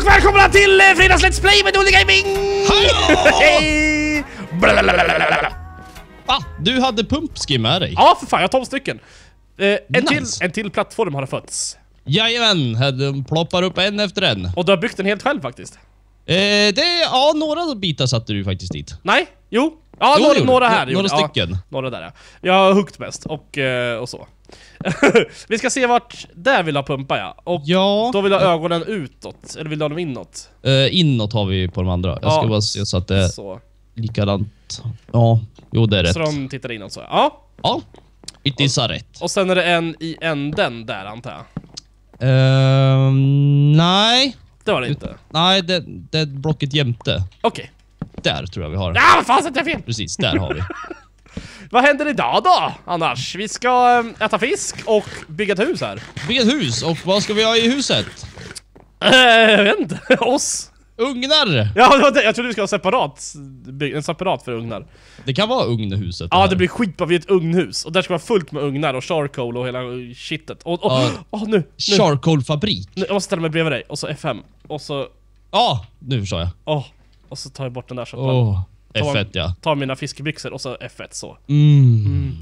och välkomna till eh, fredags Let's Play med Dolly Gaming! Hallå! Hej! Ah, du hade pumpskim med dig? Ja, för fan, jag har 12 stycken. Eh, en, Nice. till, en till plattform har fötts. Jajamän, de ploppar upp en efter en. Och du har byggt den helt själv faktiskt. Eh, det, ja, några bitar satte du faktiskt dit. Nej? Jo? Ja, Jo, några, några här. Några jag. stycken. Ja, några där ja. Jag har huggt mest och, eh, och så. vi ska se vart... Där vill jag pumpa ja. Och Ja. då vill ha ögonen utåt. Eller vill du ha dem inåt? Eh, inåt har vi på de andra. Jag ska Ja. bara se så att det är Så. likadant. Ja, jo det är rätt. Så de tittar inåt så. Ja. Ja, it is rätt. Och sen är det en i änden där antar jag. Ehm, nej. Det var det inte. Nej, det, det är blocket jämte. Okej. Där tror jag vi har. Ja, vad fan satte jag fel? Precis, där har vi. Vad händer idag då, annars? Vi ska eh, äta fisk och bygga ett hus här. Bygga ett hus, och vad ska vi ha i huset? Eh, jag vet inte. Oss? Ugnar! Ja, jag trodde vi skulle ha separat, en separat för ugnar. Det kan vara ugnhuset. Ja, här. det blir skitbra. Vi är ett ugnhus. Och där ska vara fullt med ugnar och charcoal och hela shitet. Och, och, Ja. åh, nu, nu, Charcoalfabrik. nu! Jag måste ställa mig bredvid dig. Och så F5. Och så, Ja, nu förstår jag. åh. Och så tar jag bort den där Åh, man F1 ja. tar mina fiskebyxor och så F1 så. Mm.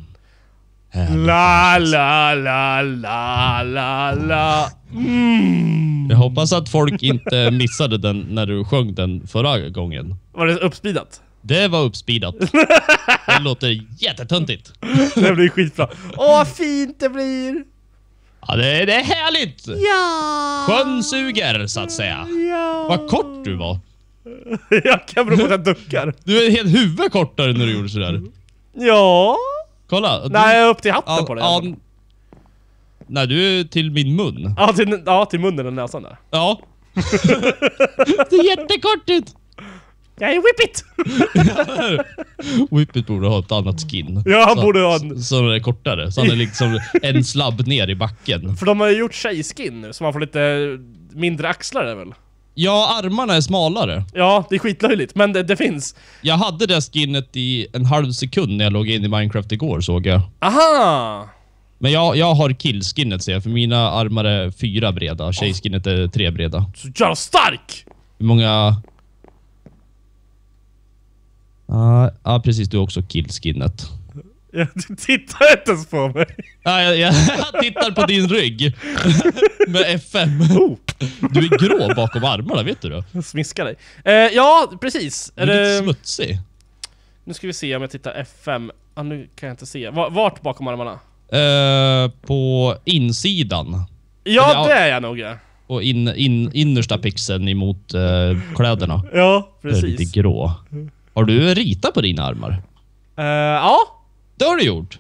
Härligt. La, la, la, la, la, la. Mm. Jag hoppas att folk inte missade den när du sjöng den förra gången. Var det uppspeedat? Det var uppspeedat. Det låter jättetöntigt. Det blir skitbra. Åh, vad fint det blir! Ja, det, det är härligt! Ja! Sjön suger, så att säga. Ja! Vad kort du var. Jag kan bero på att jag duckar. Du är helt huvud kortare när du gjorde sådär. Ja? Kolla. Du, Nej, upp till hatten ja, på det. ja, Nej, du är till min mun. Ja, till, ja, till munnen och näsan där. Ja. det är jättekort ut. Jag är whippit! Whippet borde ha ett annat skin. Ja, han Så- borde ha en- Så, den är kortare. Så han är liksom en slabb ner i backen. För de har ju gjort tjejskin nu, så man får lite mindre axlar är det väl? Ja, armarna är smalare. Ja, det är skitlöjligt, men det, det finns. Jag hade det skinnet i en halv sekund när jag låg in i Minecraft igår såg jag. Aha! Men jag, jag har killskinnet ser jag, för mina armar är fyra breda. Tjejskinnet är tre breda. Så jävla stark! Hur många... Ja, ja, precis. Du har också killskinnet. Du tittar inte ens på mig. Jag, jag, jag tittar på din rygg. Med F5. Oh, Du är grå bakom armarna, vet du det? jag smiskar dig. Eh, ja, precis. Du Är är lite det, smutsig. nu ska vi se om jag tittar F5. Ah, nu kan jag inte se. Va- Vart bakom armarna? Eh, på insidan. Ja, Ja. det är jag nog. Och in, in, innersta pixeln emot eh, kläderna. Ja, Det är lite precis. grå. Har du ritat på dina armar? Eh, ja. Det har du gjort.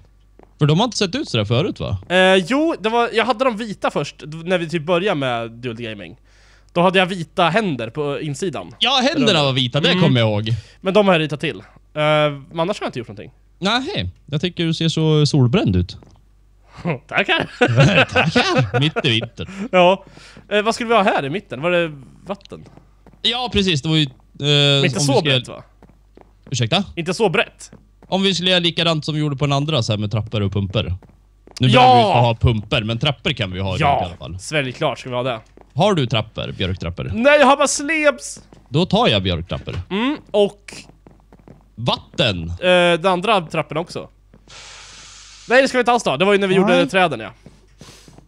För de har inte sett ut sådär förut va? Eh, jo, det var, jag hade de vita först, när vi typ började med Dual Gaming. Då hade jag vita händer på insidan. Ja, händerna var vita, det Mm. kommer jag ihåg. Men de har jag ritat till. Uh, men annars har jag inte gjort någonting. Nej, jag tycker du ser så solbränd ut. Tackar! Tackar! Mitt i vintern. ja. Eh, vad skulle vi ha här i mitten? Var det vatten? Ja, precis. Det var ju... Eh, Men inte så skulle- brett va? Ursäkta? Inte så brett? Om vi skulle göra likadant som vi gjorde på den andra, så här med trappor och pumper. Nu Ja! behöver vi inte ha pumper, men trappor kan vi ha i Ja! alla fall. Svälj-klart ska vi ha det. Har du trappor, björktrappor? Nej, jag har bara slebs! Då tar jag björktrappor. Mm, och Vatten! eh, den andra trappen också. Nej, det ska vi inte alls ta. Det var ju när vi gjorde Nej. träden ja.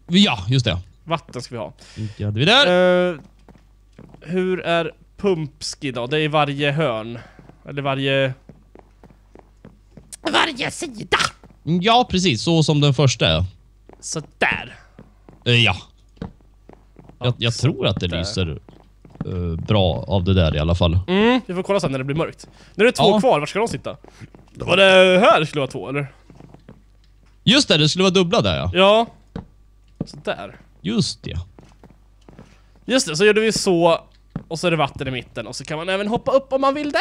Ja, just det. Vatten ska vi ha. Vilka hade vi där? Eh, hur är pumpski då? Det är varje hörn. Eller varje... Varje sida! Ja, precis. Så som den första är. Sådär. Eh, ja. Jag, jag så tror att det där. lyser eh, bra av det där i alla fall. Mm, vi får kolla sen när det blir mörkt. Nu är det två Ja. kvar, var ska de sitta? Var det här skulle vara två, eller? Just det, det skulle vara dubbla där ja. Ja. Sådär. Just det. Just det, så gjorde vi så. Och så är det vatten i mitten och så kan man även hoppa upp om man vill det.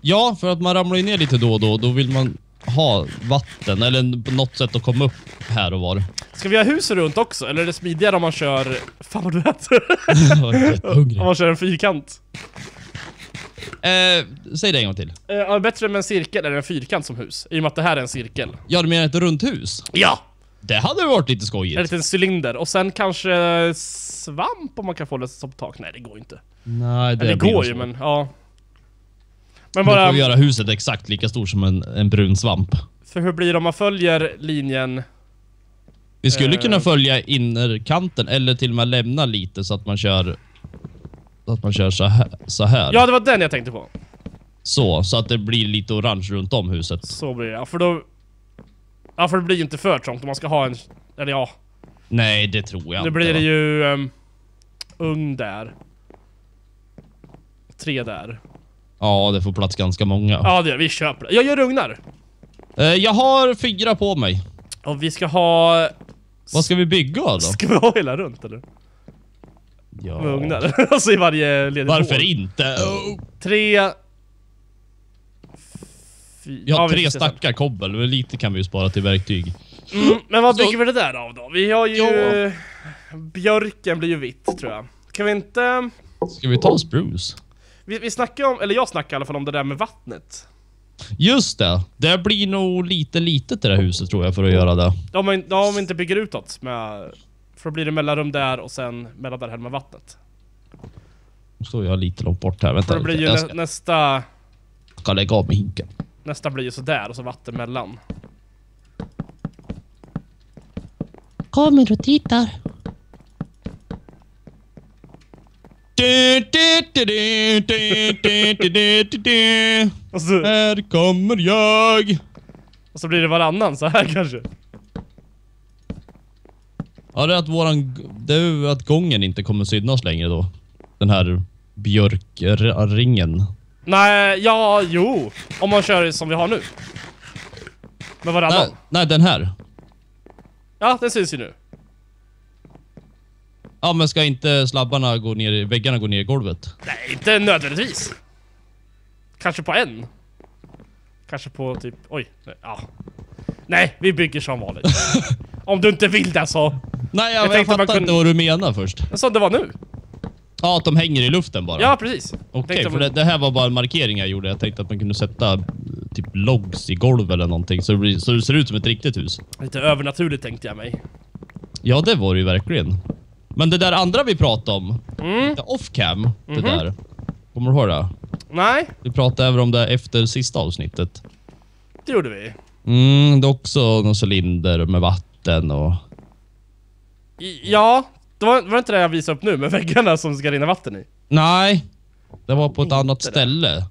Ja, för att man ramlar ju ner lite då och då. Då vill man ha vatten eller på något sätt att komma upp här och var. Ska vi ha hus runt också? Eller är det smidigare om man kör... Fan vad du äter. Om man kör en fyrkant. Eh, säg det en gång till. Eh, bättre med en cirkel eller en fyrkant som hus. I och med att det här är en cirkel. Ja, du menar ett runt hus? Ja! Det hade varit lite En skojigt. liten cylinder. Och sen kanske svamp om man kan få det som tak. Nej, det går inte. Nej, det, Eller det går ju, men ja. Men bara, får göra huset exakt lika stort som en, en brun svamp. för hur blir det om man följer linjen? Vi skulle Eh. kunna följa innerkanten eller till och med lämna lite så att man kör så att man kör så här. Så, här. Ja, det var den jag tänkte på. så, så att det blir lite orange runt om huset. Så blir det, ja. För då... Ja, för det blir ju inte för trångt om man ska ha en... Eller ja, Nej, det tror jag nu inte. blir det ju... Um, ugn där. Tre där. Ja, det får plats ganska många. Ja, det gör vi. köper det. Jag gör ugnar. Eh, jag har fyra på mig. Och vi ska ha... Vad ska vi bygga då? Ska vi ha hela runt eller? Ja. Med ugnar? alltså i varje ledigt Varför hål. inte? Oh. Tre... Fy... Jag har vi tre stackar kobbel, men lite kan vi ju spara till verktyg. Mm, men vad Så- bygger vi det där av då? Vi har ju... Ja. Björken blir ju vitt tror jag. Kan vi inte... Ska vi ta spruce? Vi, vi snackar om, eller jag snackar i alla fall om det där med vattnet. Just det. Det blir nog lite litet det där huset tror jag för att göra det. Om vi, ja, om vi inte bygger utåt med... För då blir det mellanrum där och sen mellan där med vattnet. Nu står jag lite långt bort här. Vänta För det blir ju Jag nä, ska, nästa... ska lägga av med hinken. Nästa blir ju sådär och så vatten mellan. Kommer och tittar. Och så, Här kommer jag! och så blir det varannan så här kanske. Ja, det är att våran... Det är att gången inte kommer synas längre då. Den här björkringen. Nej, ja, jo. Om man kör som vi har nu. Med varannan. Nej, nej, den här. Ja, den syns ju nu. Ja, men ska inte slabbarna gå ner i... Väggarna gå ner i golvet? Nej, inte nödvändigtvis. Kanske på en. Kanske på typ, oj, ja. Nej, vi bygger som vanligt. Om du inte vill det så. Nej, jag, Jag jag, fattar kunde- inte vad du menar först. Som det var nu. Ja, att de hänger i luften bara? Ja, precis. Okej, Tänkte för man- det, det här var bara en markering jag gjorde. Jag tänkte att man kunde sätta typ logs i golv eller någonting så det, blir, så det ser ut som ett riktigt hus. Lite övernaturligt tänkte jag mig. Ja, det var det ju verkligen. Men det där andra vi pratade om, Mm. off-cam, det Mhm. där. Kommer du ihåg det? Nej, Vi pratade även om det efter sista avsnittet. det gjorde vi. Mm, det är också någon cylinder med vatten och... Ja, det var, var det inte det jag visade upp nu med väggarna som ska rinna vatten i? Nej! Det var på ett Inte annat det. ställe.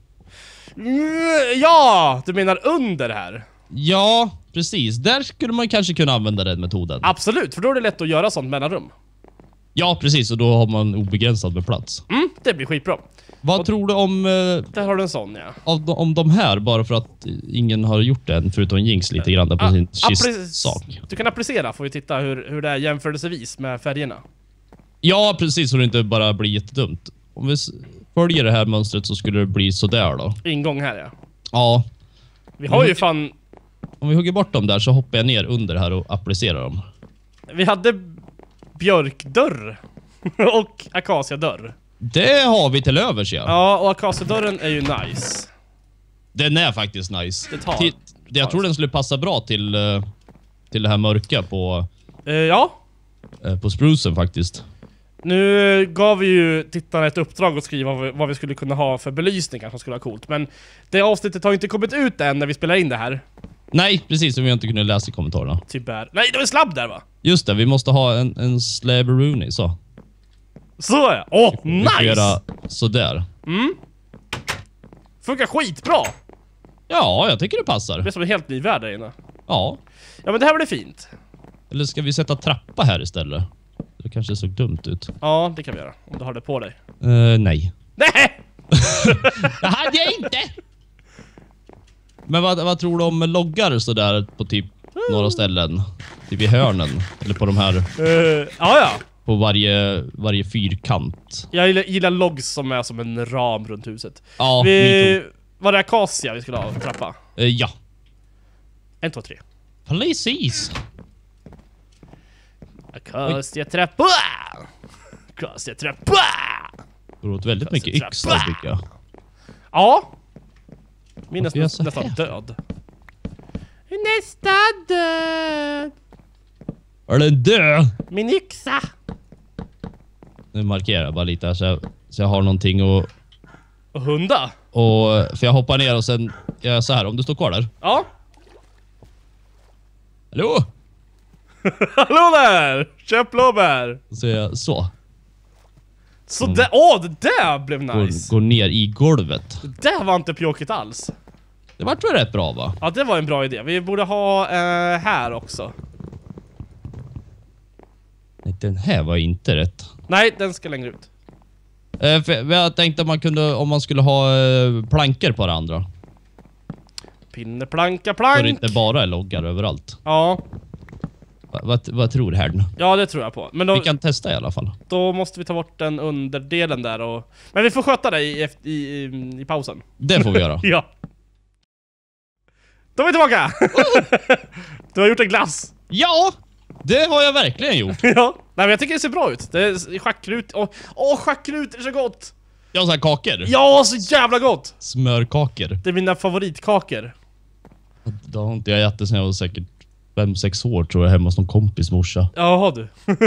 Mm, ja, du menar under här? Ja, precis. Där skulle man kanske kunna använda den metoden. Absolut, för då är det lätt att göra sånt mellanrum. Ja, precis. Och då har man obegränsad med plats. Mm, det blir skitbra. Vad tror du om, eh, Där har du en sån ja. av de- om de här, bara för att ingen har gjort det än, förutom Jinx lite grann där på Ah, sin applic- kistsak? Du kan applicera, får vi titta hur, hur det är jämförelsevis med färgerna. Ja, precis. Så det inte bara blir jättedumt. Om vi s- följer det här mönstret så skulle det bli sådär då. Ingång här ja. Ja. Vi har ju fan... Om vi hugger bort dem där så hoppar jag ner under här och applicerar dem. Vi hade björkdörr. och akaciadörr. Det har vi till övers ja. Ja, och akaciadörren är ju nice. Den är faktiskt nice. Det tar- Till, det, jag tror den skulle passa bra till, eh, till det här mörka på, Eh, ja, eh, på sprucen faktiskt. nu gav vi ju tittarna ett uppdrag att skriva vad vi, vad vi skulle kunna ha för belysning som skulle vara coolt. Men det avsnittet har inte kommit ut än när vi spelar in det här. Nej, precis som vi inte kunde läsa i kommentarerna. Tyvärr. Nej, det var en slabb där va? Just det, vi måste ha en, en slabberoonie så. Så ja! Åh, får nice! göra sådär. Funkar skitbra! Ja, jag tycker det Det passar. blir som en helt ny värld där inne. Ja. Ja men det här blir fint. Eller ska vi sätta trappa här istället? Det kanske såg dumt ut. Ja, det kan vi göra. Om du har det på dig. Eh, nej. Nej! Det hade jag inte! Men vad, vad tror du om loggar sådär på typ några ställen? Typ i hörnen? Eller på de här, Uh, ja, ja. på varje, varje fyrkant? Jag gillar, gillar logs som är som en ram runt huset. Ja, vi... Var det akacia vi skulle ha trappa? eh, ja. En, två, tre. Precis. Akacia-trappa! Akacia-trappa! Det går åt väldigt mycket Trappa. yxa tycker jag. Ja. Min är nästan här? död. Nästan död! Är den död? Min yxa! Nu markerar jag bara lite så jag, så jag har någonting och, Och hunda? och... För jag hoppar ner och sen gör jag så här. Om du står kvar där. Ja. Hallå? Hallå där! Köp blåbär! Så säger jag så. Så det, åh, det där blev Går, nice! går ner i golvet. Det där var inte pjåkigt alls. Det vart väl rätt bra va? Ja, det var en bra idé. Vi borde ha eh, här också. Nej, den här var inte rätt. Nej, den ska längre ut. Eh, för jag tänkte att man kunde, om man skulle ha eh, plankor på det andra. Pinneplanka Så plank! det inte bara är loggar överallt. Ja, Va, vad, vad tror herrn? ja det tror jag på. Men då, Vi kan testa i alla fall. då måste vi ta bort den underdelen där och... Men vi får sköta det i, i, i, i pausen. Det får vi göra. Ja. Då är vi tillbaka! du har gjort en glass. Ja! Det har jag verkligen gjort. ja. Nej men jag tycker det ser bra ut. Det är schackkrut. Åh, åh schackkrut är så gott! Har så här kakor. Ja, så jävla gott! Smörkakor. Det är mina favoritkakor. Det har inte jag ätit sen jag var säkert 5-6 år tror jag hemma hos någon kompis morsa. Jaha du.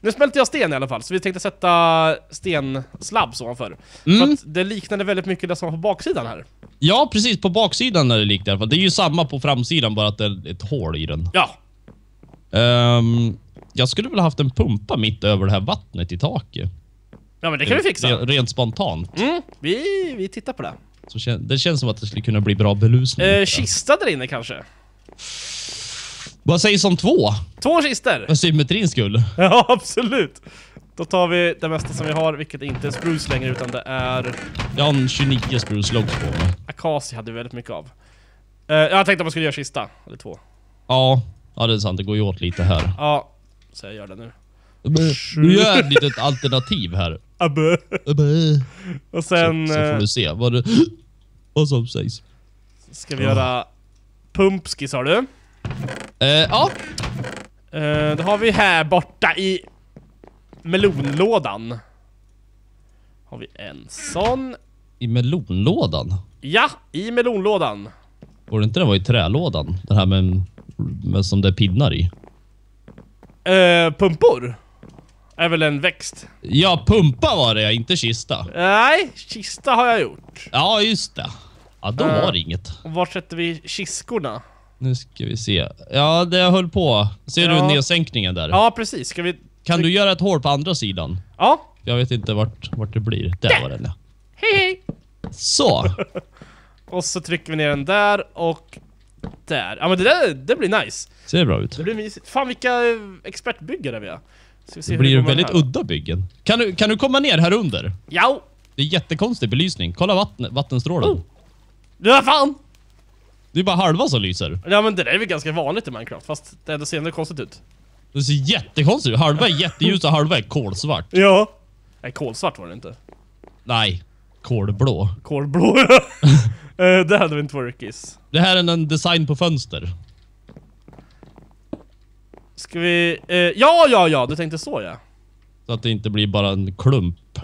nu smälter jag sten i alla fall, så vi tänkte sätta stenslabs ovanför. För Mm. att det liknade väldigt mycket det som var på baksidan här. Ja, precis. På baksidan är det likt i alla fall. Det är ju samma på framsidan, bara att det är ett hål i den. Ja. Ehm, jag skulle väl haft en pumpa mitt över det här vattnet i taket. Ja men det kan vi fixa. Re- Rent spontant. Mm, vi, vi tittar på det. Så det känns som att det skulle kunna bli bra belysning. Eh, kista där inne kanske? Vad sägs om två? Två kistor! För symmetrins skull. Ja, absolut! Då tar vi det mesta som vi har, vilket inte är spruce längre utan det är... Jag har en 29 spruce logs på mig. Akaci hade vi väldigt mycket av. Eh, jag tänkte att man skulle göra kista, eller två. Ja, ja det är sant. Det går ju åt lite här. Ja, så jag gör det nu. Du gör ett litet alternativ här. Abbe. Och sen så, så får eh, du se vad, det, vad som sägs. ska vi göra pumpski sa du. Eh, ja, Eh, då har vi här borta i melonlådan. Har vi en sån. i melonlådan. Ja, i melonlådan. Borde inte den vara i trälådan? Den här med, med som det är pinnar i. Eh, pumpor. Är väl en växt. Ja, pumpa var det inte kista. Nej, kista har jag gjort. Ja, just det. Ja, då Eh. var det inget. Och var sätter vi kiskorna? Nu ska vi se. Ja, det höll på. Ser Ja. du nedsänkningen där? Ja, precis. Ska vi... Kan du göra ett hål på andra sidan? Ja. Jag vet inte vart, vart det blir. Där var den ja. Hej hej! Så! Och så trycker vi ner den där och där. Ja men det där, det blir nice. Ser det bra ut? Det blir mysigt. Fan vilka eh, expertbyggare vi är. Det blir med väldigt här udda byggen. Kan du, kan du komma ner här under? Ja! Det är jättekonstig belysning. Kolla vatten, vattenstrålen. Oh. Ja fan! Det är bara halva som lyser. Ja men det där är väl ganska vanligt i Minecraft, fast det ändå ser ändå konstigt ut. Det ser jättekonstigt ut. Halva är jätteljus och halva är kolsvart. Ja. Nej, kolsvart var det inte. Nej, kolblå. Kolblå uh, Där hade vi en twerkis. Det här är en design på fönster. Ska vi... eh, ja, ja, ja, du tänkte så ja. Så att det inte blir bara en klump.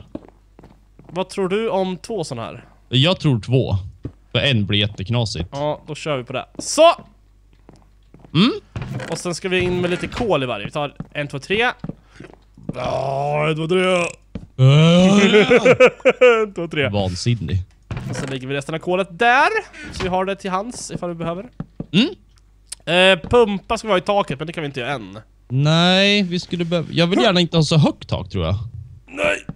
Vad tror du om två sådana här? Jag tror två. För en blir jätteknasigt. Ja, då kör vi på det. Så! Mm. Och sen ska vi in med lite kol i varje. Vi tar en, två, tre. Ja, en, två, tre. en, två, tre. Vansinnig. Och så lägger vi resten av kolet där. Så vi har det till hands ifall vi behöver. Mm. Eh, pumpa ska vi ha i taket, men det kan vi inte göra än. Nej, vi skulle behöva... Jag vill gärna inte ha så högt tak tror jag. Nej!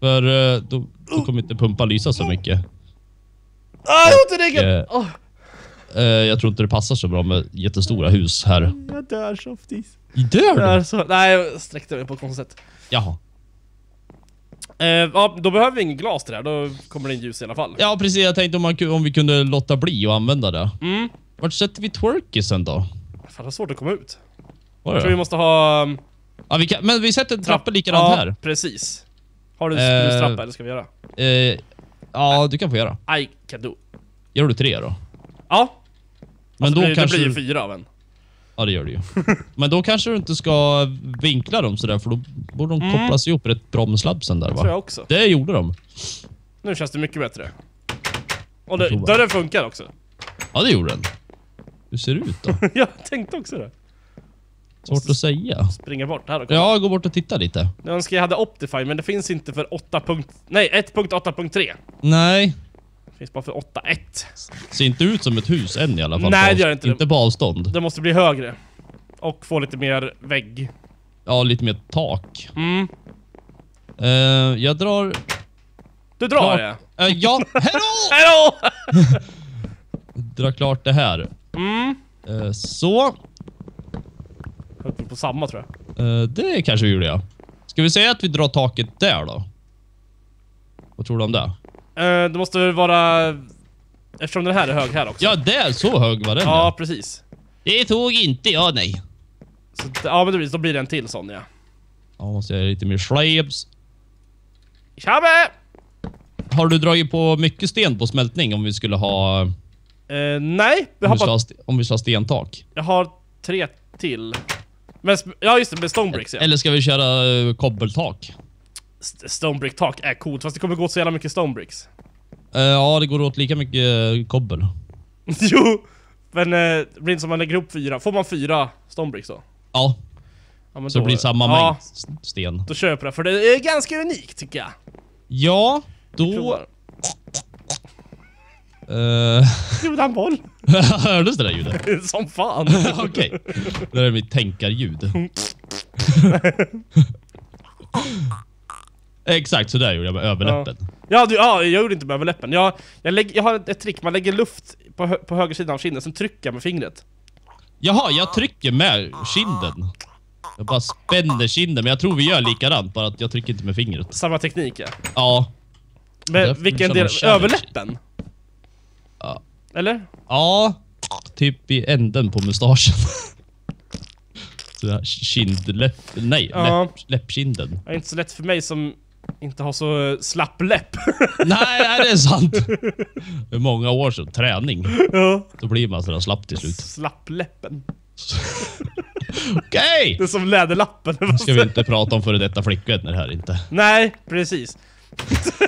För eh, då, då kommer inte pumpa lysa så mycket. Ah, jag har inte ryggen! Eh. Åh, Eh, jag tror inte det passar så bra med jättestora hus här. jag dör softis. Dör Jag dör du? så... Nej, jag sträckte mig på ett konstigt sätt. Jaha. Eh, ja, då behöver vi ingen glas till det här. Då kommer det in ljus i alla fall. Ja precis, jag tänkte om, man, om vi kunde låta bli att använda det. Mm. Vart sätter vi twerkisen då? Fan, det är svårt att komma ut. Var Jag tror vi måste ha... um, Ja, vi kan, men vi sätter trappor likadant ja, här. precis. Har du Eh. en sprustrappa eller ska vi göra? Eh, ja, du kan få göra. I can do. Gör du tre då? Ja. Men alltså, då det, kanske... det blir ju du- fyra av en. Ja, det gör det ju. men då kanske du inte ska vinkla dem sådär, för då borde de kopplas ihop rätt bra med slabsen där Mm. tror jag va? också. Det gjorde de. Nu känns det mycket bättre. Och det, dörren funkar också. Ja, det gjorde den. Hur ser det ut då? jag tänkte också det. Svårt att säga. Springa bort här och kolla. Ja, gå bort och titta lite. Jag önskar jag hade Optify, men det finns inte för 8. punkt- Nej, 1.8.3. Nej, Det finns bara för 8.1. ser inte ut som ett hus än i alla fall. Nej, det gör inte. Inte på avstånd. Det måste bli högre. Och få lite mer vägg. Ja, lite mer tak. Mm. Eh, jag drar... Du drar Klart. det? Eh, ja, hejdå! Hejdå! Dra klart det här. Mm. Eh, så. Höll på samma tror jag. Eh, det kanske vi gjorde ja. Ska vi säga att vi drar taket där då? Vad tror du om det? Eh, det måste vara... Eftersom den här är hög här också. Ja, det är så hög var den Ja, ja. precis. Det tog inte jag, nej. Så, ja, men då blir det en till sån ja. Ja, måste jag lite mer slabs. Tjabbe! Har du dragit på mycket sten på smältning om vi skulle ha... Eh, nej, Om vi, bara, om vi skulle ha stentak? jag har tre till. Men, ja just det, med Stonebricks ja. Eller ska vi köra uh, kobbeltak? St- Stonebrick tak är coolt, fast det kommer gå åt så jävla mycket Stonebricks. Eh, ja, det går åt lika mycket eh, kobbel. jo! Men eh, det blir inte som man lägger ihop fyra. Får man fyra Stonebricks då? Ja, Ja, så då, det blir samma ja, mängd sten. Då kör jag för det är ganska unikt tycker jag. Ja, då... Uh, Gjorde han boll? hördes det där ljudet? som fan. Okej. Det där är mitt tänkarljud. Exakt så där gjorde jag med överläppen. Ja, du, ja, jag gjorde inte med överläppen. Jag, jag, lägg, jag har ett, ett trick, man lägger luft på, hö, på höger sida av kinden, sen trycker jag med fingret. Jaha, jag trycker med kinden. Jag bara spänner kinden, men jag tror vi gör likadant, bara att jag trycker inte med fingret. Samma teknik ja. Ja. Men vilken del? Överläppen? Eller? Ja, typ i änden på mustaschen. Sådär kindläpp... Nej, Ja. läpp, läppkinden. Det är inte så lätt för mig som inte har så slapp läpp. nej, nej, det är sant. Det är många år sedan. Träning. ja. Då blir man sådär slapp till slut. Slappläppen. Okej! Det är som läderlappen. Nu ska vi inte prata om före detta flickvänner här inte. Nej, precis.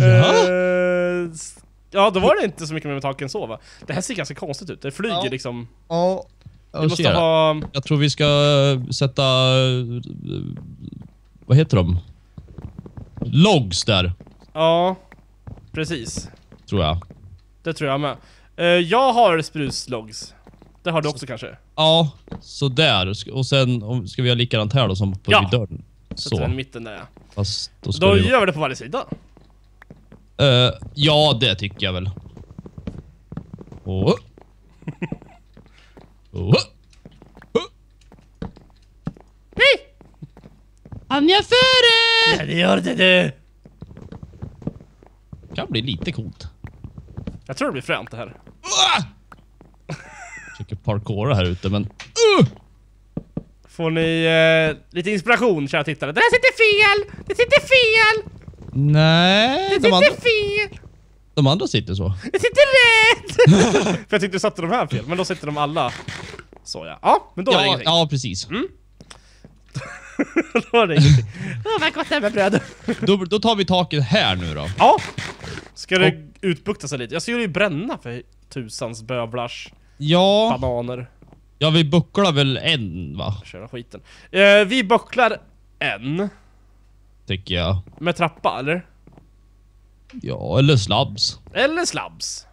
Ja. Eh, s- ja, då var det inte så mycket mer med taken så va? Det här ser ganska konstigt ut. Det flyger Ja. liksom. Ja. Vi måste ha... Jag tror vi ska sätta... eh, Vad heter de? Logs där, Ja, precis. tror jag. Det tror jag med. Eh, jag har spruslogs. Det har du också kanske? Ja, så där. Och sen om- ska vi göra likadant här då som på Ja. vid dörren. Så. Den i Så. mitten där ja. Fast då ska Då det gör vi det på varje sida. Eh, ja, det tycker jag väl. Oh. Oh. Hej! Han gör före! Ja, det gör det du! Kan bli lite coolt. Jag tror det blir fränt det här. Ah! Försöker parkoura här ute, men... Får ni eh, lite inspiration kära tittare? Det här sitter fel! Det sitter fel! Nej, Det de andra, sitter fel! de andra sitter så. Det sitter rätt! För jag tyckte du satte de här fel, men då sitter de alla så ja. Ja, men då är det Ja, ingenting. ja, precis. då är det ingenting. Åh vad gott det är med bröd! Då, då tar vi taket här nu då. Ja! Ska det utbukta sig lite? Jag skulle ju bränna för tusans bövlars Ja, bananer. ja vi bucklar väl en va? Köra skiten. Eh, vi bucklar en. Tycker jag. Med trappa, eller? Ja, eller slabs. Eller slabs.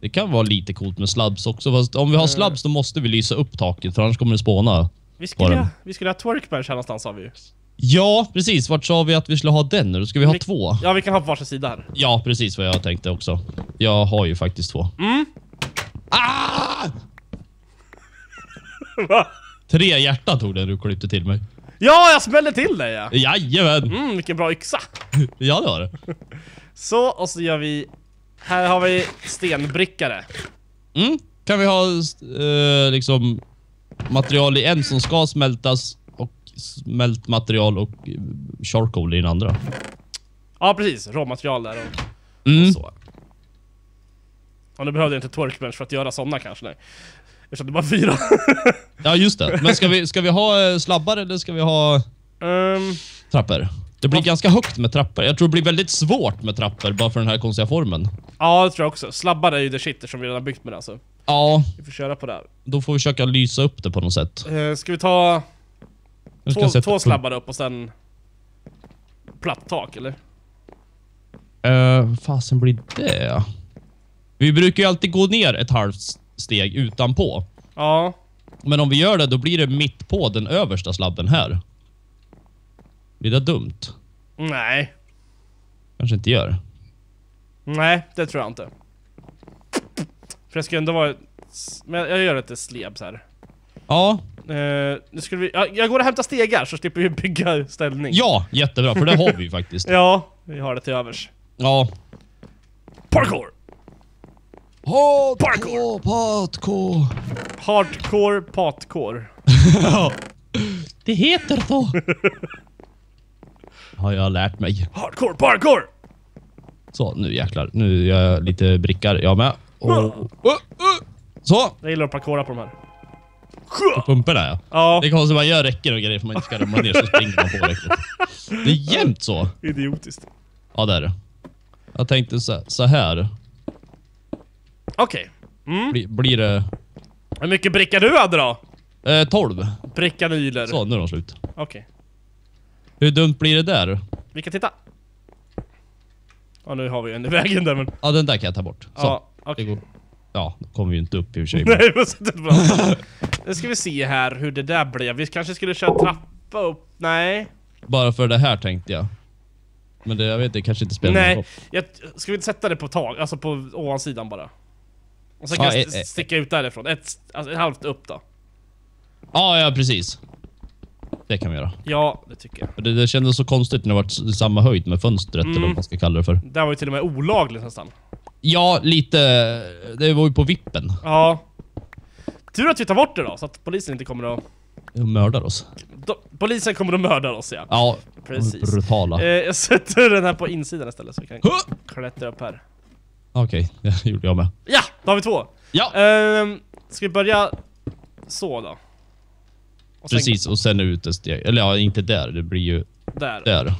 Det kan vara lite coolt med slabs också, fast om vi har slabs då måste vi lysa upp taket för annars kommer det spåna. Vi skulle, ha, vi skulle ha twerkbench här någonstans sa vi ju. Ja, precis. Vart sa vi att vi skulle ha den nu? Då ska vi ha Vi- två. Ja, vi kan ha på varsin sida här. Ja, precis vad jag tänkte också. Jag har ju faktiskt två. Mm. Ah! Va? Tre hjärtan tog den du klippte till mig. Ja, jag smäller till dig ja! Jajamän! Mm, vilken bra yxa! Ja, det var det. Så, och så gör vi... Här har vi stenbrickare. Mm. Kan vi ha eh, liksom material i en som ska smältas och smält material och eh, charcoal i den andra. Ja, precis. Råmaterial där och, Mm. och så. Och nu behövde jag inte twerkbench för att göra sådana kanske, nej. Eftersom det bara fyra. Ja, just det. Men ska vi, ska vi ha eh, slabbar eller ska vi ha um, trappor? Det blir ganska högt med trappor. Jag tror det blir väldigt svårt med trappor bara för den här konstiga formen. ja, det tror jag också. Slabbar är ju the shit som vi redan har byggt med det alltså. Ja, Vi får köra på det. här. då får vi försöka lysa upp det på något sätt. Eh, ska vi ta ska två, jag två slabbar upp och sen platt tak, eller? Uh, fasen blir det? Vi brukar ju alltid gå ner ett halvt steg utanpå. Ja. Men om vi gör det, då blir det mitt på den översta slabben här. Blir det dumt? Nej. Kanske inte gör. Nej, det tror jag inte. För det ska ändå vara... Men jag gör lite sleb så här. Ja, Eh, nu skulle vi... Jag går och hämtar stegar så slipper vi bygga ställning. ja, jättebra, för det har vi ju faktiskt. Ja, vi har det till övers. Ja. Parkour! Parkour! Parkour! Hardcore patcore. Det heter så. Har jag lärt mig. Hardcore parkour! Så, nu jäklar. Nu gör jag lite brickar jag med. Och, uh, uh. Så, Jag gillar att parkoura på de här. pumpen är jag. Ja, Det är konstigt, man gör räcken och grejer för man inte ska ramla ner så springer man på räcket. Det är jämnt så. idiotiskt. Ja, det är det. Jag tänkte så, så här. Okej. Mm. Blir, blir det... Hur mycket brickar du hade då? Eh, 12. Brickanyler. Så, nu är de slut. Okej. Hur dumt blir det där? Vi kan titta. Ja, nu har vi en i vägen där men... Ja, den där kan jag ta bort. Så. Ja, Det okej. går. Ja, då kommer vi ju inte upp i och för sig. men- Nej, men sätt det bra. Nu ska vi se här hur det där blev. Vi kanske skulle köra trappa upp. Nej. Bara för det här tänkte jag. Men det, jag vet, det kanske inte spelar någon Nej. roll. Jag, ska vi inte sätta det på tag? Alltså på ovansidan bara? Och sen kan Ja, jag eh, eh. sticka ut därifrån. Ett, alltså ett halvt upp då. Ja, ja precis. Det kan vi göra. Ja, det tycker jag. Det, det kändes så konstigt när det var samma höjd med fönstret, Mm. eller vad man ska kalla det för. Det var ju till och med olagligt nästan. Ja, lite... Det var ju på vippen. Ja. Tur att vi tar bort det då, så att polisen inte kommer att... De mördar oss. Då, polisen kommer att mörda oss ja. Ja, Precis. brutala. Eh, jag sätter den här på insidan istället så vi kan Huh! klättra upp här. Okej, det gjorde jag med. Ja, då har vi två. Ja, Ehm, ska vi bärja så då? Och sen precis. Och sen ut ett steg. Eller ja, inte där. Det blir ju Där. där.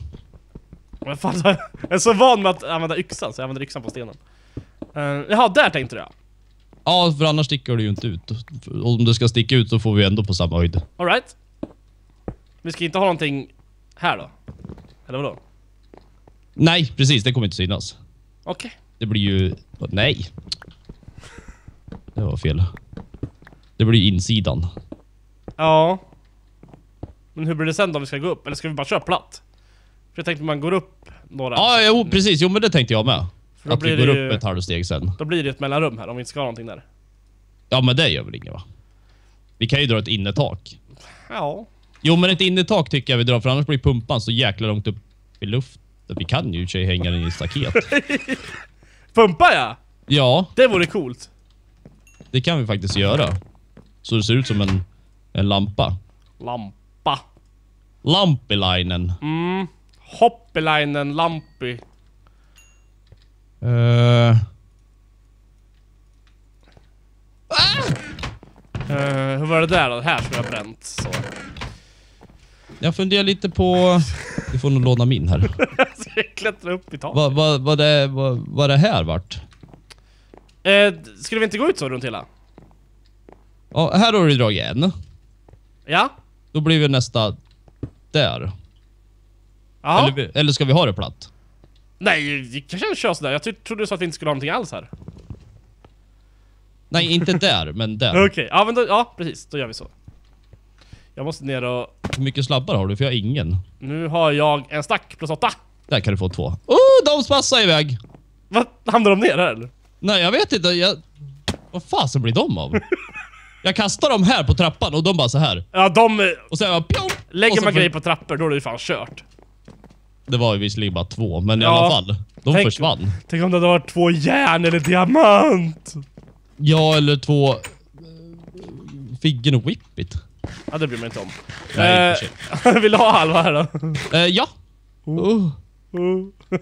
Men fan, jag är så van med att använda yxan så jag använder yxan på stenen. Uh, jaha, där tänkte du ja. Ja, för annars sticker det ju inte ut. Om det ska sticka ut så får vi ändå på samma höjd. Alright. Vi ska inte ha någonting här då? Eller vadå? Nej, precis. Det kommer inte synas. Okej. Det blir ju... Nej. Det var fel. Det blir ju insidan. Ja. Men hur blir det sen då om vi ska gå upp? Eller ska vi bara köra platt? För jag tänkte man går upp några... Ja, jo, precis. Jo, men det tänkte jag med. För då Att vi blir går det upp ju- ett halvsteg sen. Då blir det ett mellanrum här om vi inte ska ha någonting där. Ja, men det gör väl inget va? Vi kan ju dra ett innertak. Ja. Jo, men ett innertak tycker jag vi drar, för annars blir pumpan så jäkla långt upp i luften. Vi kan ju i och hänga den i staket. Pumpa ja! ja, Det vore coolt. det kan vi faktiskt göra. Så det ser ut som en, en lampa. Lampa. Lampilinen. Mm. Hoppelainen Lampi. Uh, Eh, hur var det där då? Det här som jag bränt. Så. Jag funderar lite på... Vi får nog låna min här. klättrar upp i taket. Vad vad vad det, vad, vad det här vart? Eh, skulle vi inte gå ut så runt hela? Ja, här har du dragit en. Ja? Då blir vi nästa där. Jaha. Eller, eller ska vi ha det platt? Nej, vi kanske kör sådär. Jag trodde du sa att vi inte skulle ha någonting alls här. Nej, inte där, men där. Okej, ja men då, ja precis. Då gör vi så. Jag måste ner och... Hur mycket slabbar har du? För jag har ingen. Nu har jag en stack plus åtta. Där kan du få två. Oh, de spassar iväg! Vad? Hamnar de ner här eller? Nej, jag vet inte. Jag... Vad fasen blir de av? Jag kastar dem här på trappan och de bara så här. Ja, de... Och sen bara! Och Lägger man för- grejer på trappor då är det ju fan kört. Det var ju visserligen bara två, men i Ja. alla fall. De Tänk- försvann. Tänk om det hade varit två järn eller diamant! Ja, eller två... eh, Figgen och Whippet. Ja, det bryr man inte om. Nej, Eh, Vill du ha halva här då? Eh, ja. Oh. Oh.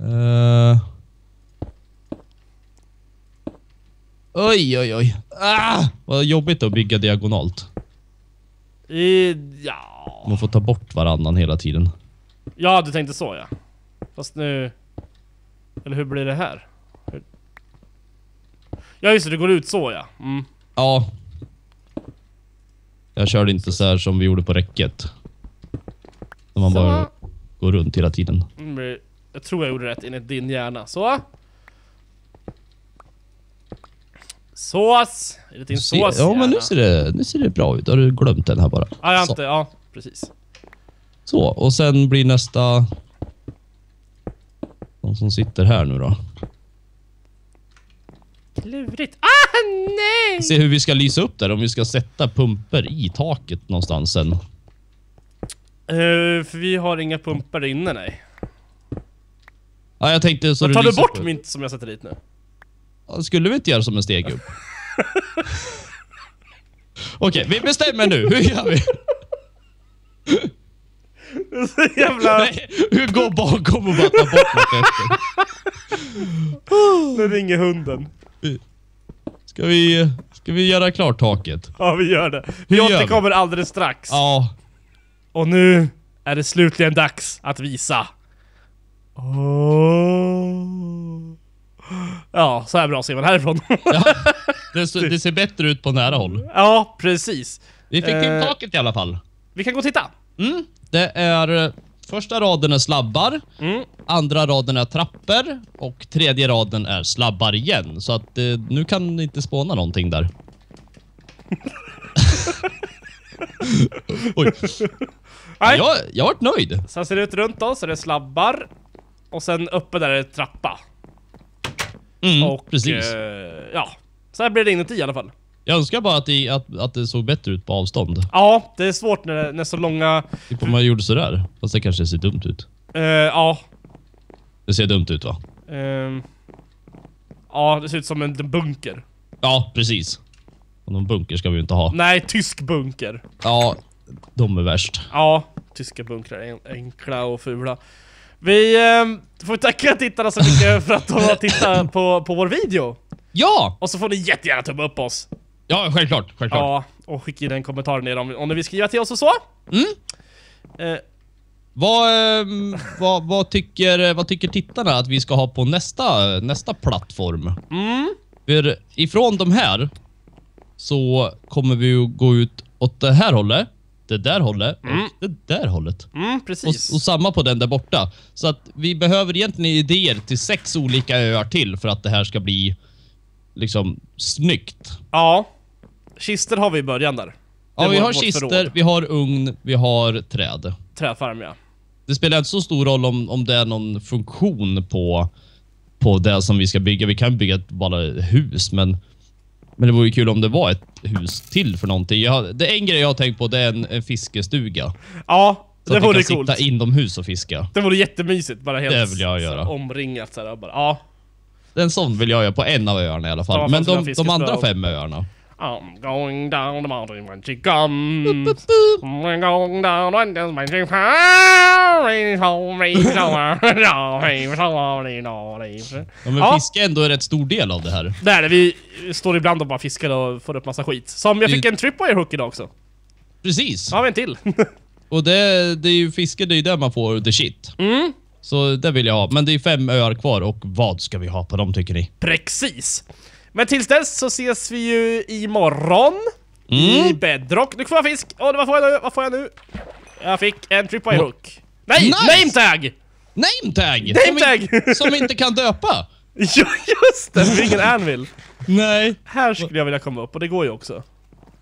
Eh. Oj, oj, oj. Ah, vad jobbigt att bygga diagonalt. I, ja... Man får ta bort varannan hela tiden. Ja, du tänkte så ja. Fast nu... Eller hur blir det här? Ja just det, det går ut så ja. Mm. Ja. Jag körde inte så här som vi gjorde på räcket. När man Så. bara går runt hela tiden. Mm, Jag tror jag gjorde rätt enligt din hjärna. Så. Sås! Enligt din Se, sås ja, men nu ser, det, nu ser det bra ut. Har du glömt den här bara? Ja, jag har Så. inte... Ja, precis. Så, och sen blir nästa... De som sitter här nu då. Klurigt. Ah, nej! Se hur vi ska lysa upp där. Om vi ska sätta pumper i taket någonstans sen. Eh, för vi har inga pumpar där inne, nej. Ja, jag tänkte så Så tar du bort upp- mynt som jag sätter dit nu? Ja, Skulle vi inte göra som en steg upp? Okej, vi bestämmer nu. Hur gör vi? Så jävla... Nej, hur går bakom och bara tar bort något efter? Nu ringer hunden. Ska vi, ska vi göra klart taket? Ja, vi gör det. Vi vi? återkommer alldeles strax. Ja. Och nu är det slutligen dags att visa. Åh. Ja, så här bra ser man härifrån. ja. Det, ser- det ser bättre ut på nära håll. ja, precis. Vi fick till Eh. taket i alla fall. Vi kan gå och titta. Mm. Det är... Första raden är slabbar, Mm. andra raden är trappor och tredje raden är slabbar igen. Så att eh, nu kan ni inte spåna någonting där. Oj. Nej. Jag, jag har varit nöjd. Sen ser det ut runt oss, så det är slabbar. Och sen uppe där är det trappa. Mm, och precis. eh, ja, så här blir det inuti i alla fall. Jag önskar bara att det, att, att det såg bättre ut på avstånd. Ja, det är svårt när, när så långa... Typ om man gjorde sådär. Fast det kanske ser dumt ut. eh, ja. Det ser dumt ut va? ehm, ja, det ser ut som en bunker. Ja, precis. Och någon bunker ska vi ju inte ha. Nej, tysk bunker. Ja, de är värst. Ja, tyska bunkrar är en- enkla och fula. Vi eh, får tacka tittarna så mycket för att de har tittat på, på vår video. Ja! Och så får ni jättegärna tumma upp oss. Ja, självklart. självklart. Ja, och skicka in en kommentar ner om, om ni vill skriva till oss och så. Mm. Eh, Vad, ehm, vad, vad, tycker, vad tycker tittarna att vi ska ha på nästa, nästa plattform? mm, För ifrån de här så kommer vi gå ut åt det här hållet, det där hållet Mm. och det där hållet. mm, Och, precis. och samma på den där borta. Så att vi behöver egentligen idéer till sex olika öar till för att det här ska bli liksom snyggt. Ja. Kister har vi i början där. Ja, vi har kister, förråd. vi har ugn, vi har träd. Träfarm ja. Det spelar inte så stor roll om, om det är någon funktion på, på det som vi ska bygga. Vi kan bygga ett bara hus, men, men det vore ju kul om det var ett hus till för någonting. Jag, det är en grej jag har tänkt på, det är en, en fiskestuga. Ja, Så det att vi vore kan coolt. sitta inomhus och fiska. Det vore jättemysigt, bara helt Det vill jag så här göra. omringat såhär. Bara, ja. En sån vill jag göra på en av öarna i alla fall. fram Men de, de andra fem öarna. I'm going down the mountain when she comes. I'm going down when the when she comes. Ja. Ja, men Ja. fiske är ändå en rätt stor del av det här. Där är vi står ibland och bara fiskar och får upp massa skit. Som jag fick en tripwire hook idag också. Precis. Vi en till. Och det, det är ju fiske, det är ju där man får the shit. Mm, Så det vill jag ha. Men det är fem öar kvar och vad ska vi ha på dem tycker ni? precis. Men tills dess så ses vi ju imorgon. I Mm. Bedrock. Nu får jag fisk! Åh, vad får jag nu? Vad får jag nu? Jag fick en tripwire hook. Nej! Nice! Name tag! Name tag! Som, som inte kan döpa. Ja, just det! Har ingen anvil. Nej. Här skulle jag vilja komma upp och det går ju också.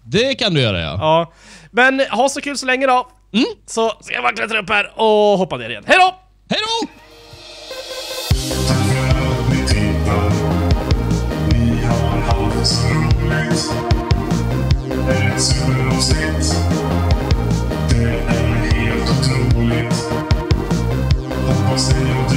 Det kan du göra ja. Ja. Men ha så kul så länge då. Mm. Så ska jag bara klättra upp här och hoppa ner igen. Hej då! Hej då! är ett. Det är helt otroligt. Hoppas ni